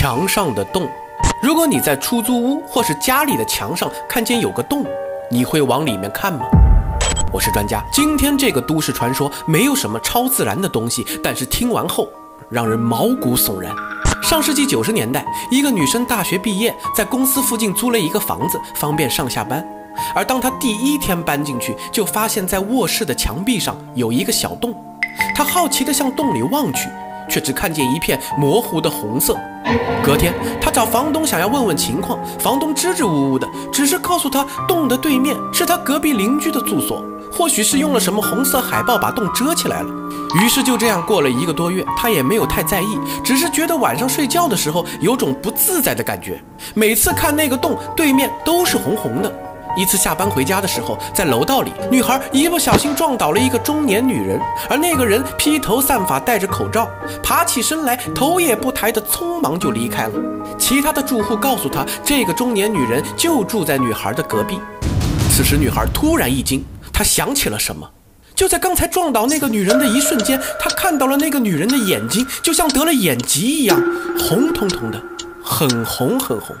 墙上的洞。如果你在出租屋或是家里的墙上看见有个洞，你会往里面看吗？我是专家，今天这个都市传说没有什么超自然的东西，但是听完后让人毛骨悚然。上世纪九十年代，一个女生大学毕业，在公司附近租了一个房子，方便上下班。而当她第一天搬进去，就发现在卧室的墙壁上有一个小洞。她好奇地向洞里望去。却只看见一片模糊的红色。隔天，他找房东想要问问情况，房东支支吾吾的，只是告诉他洞的对面是他隔壁邻居的住所，或许是用了什么红色海报把洞遮起来了。于是就这样过了一个多月，他也没有太在意，只是觉得晚上睡觉的时候有种不自在的感觉，每次看那个洞对面都是红红的。一次下班回家的时候，在楼道里，女孩一不小心撞倒了一个中年女人，而那个人披头散发，戴着口罩，爬起身来，头也不抬的匆忙就离开了。其他的住户告诉他，这个中年女人就住在女孩的隔壁。此时，女孩突然一惊，她想起了什么。就在刚才撞倒那个女人的一瞬间，她看到了那个女人的眼睛，就像得了眼疾一样，红彤彤的，很红很红。